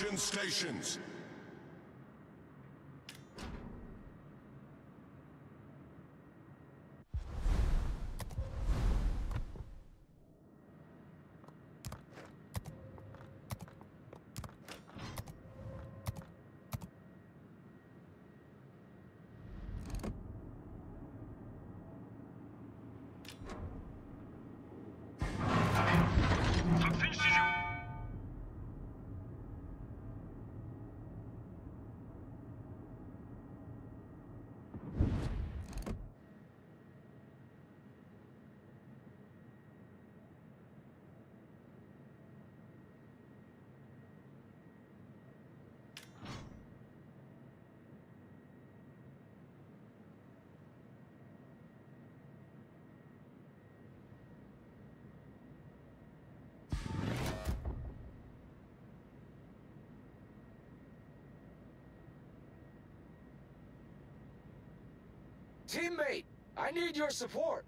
Stations. Teammate, I need your support.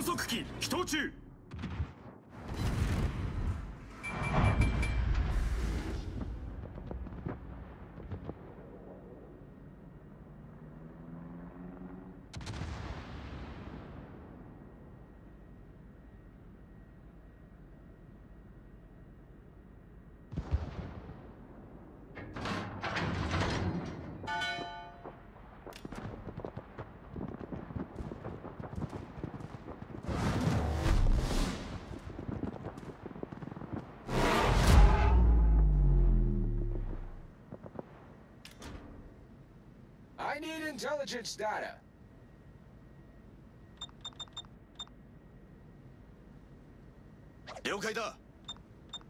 観測機起動中!」need intelligence data.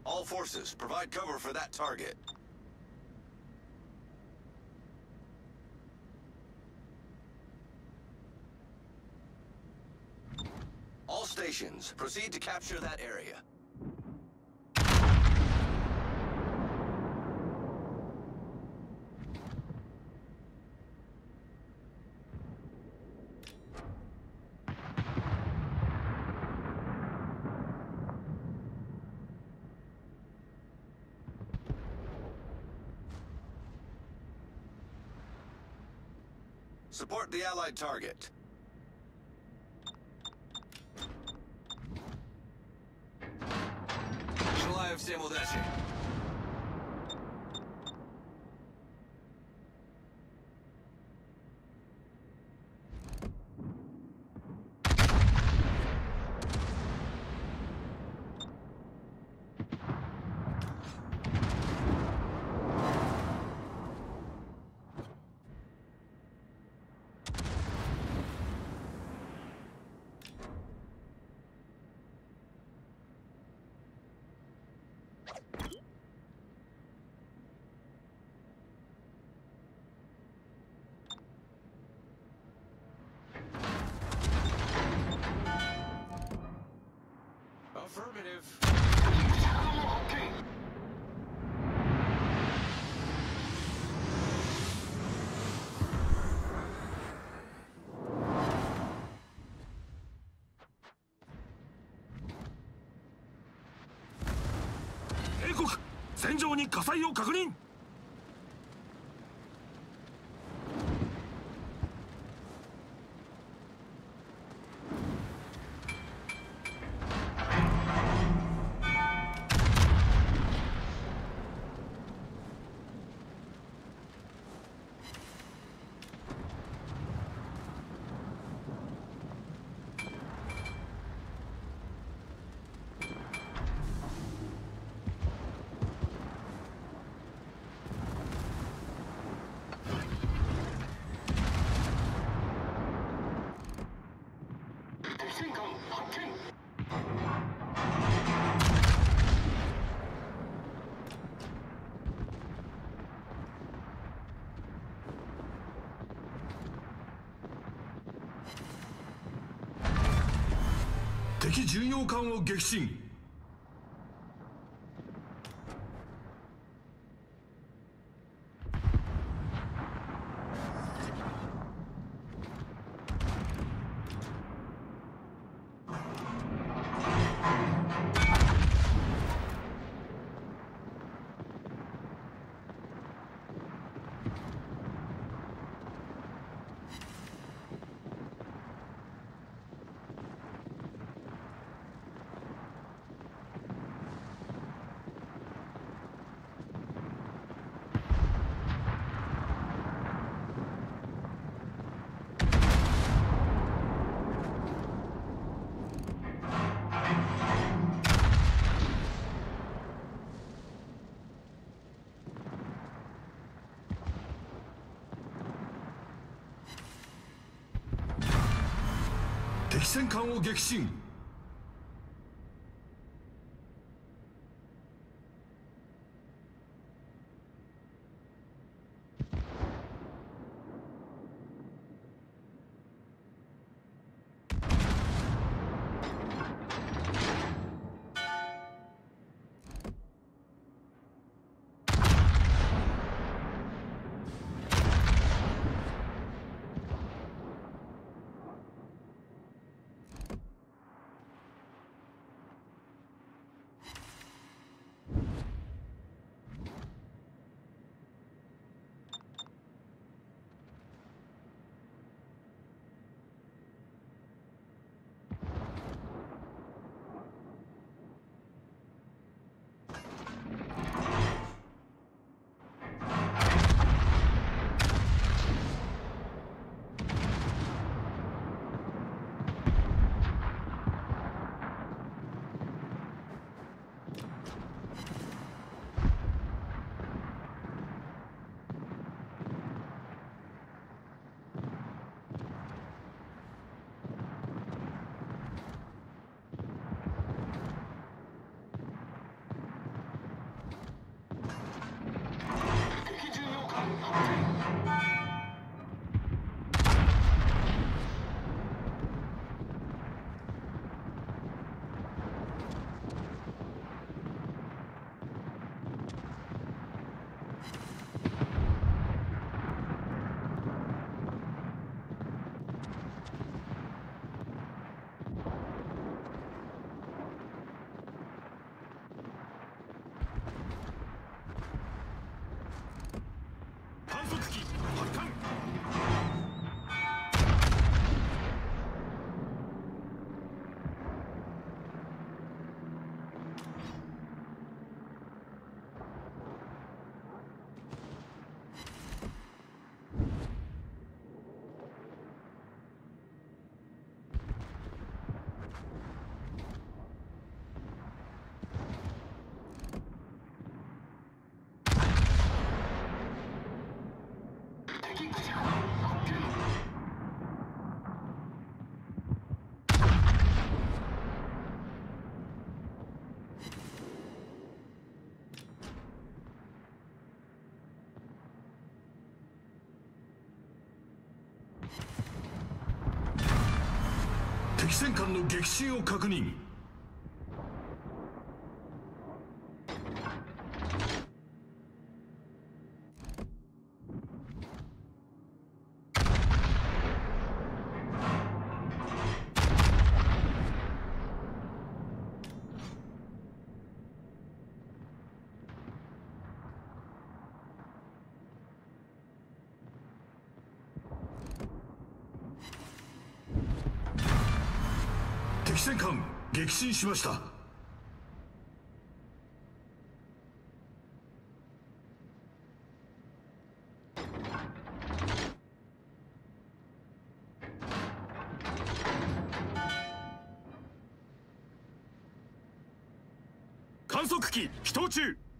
All forces, provide cover for that target. All stations, proceed to capture that area. Support the allied target. 上に火災を確認。敵巡洋艦を撃沈敵戦艦を撃沈。敵戦艦の撃沈を確認。戦艦撃沈しました。観測機起動中。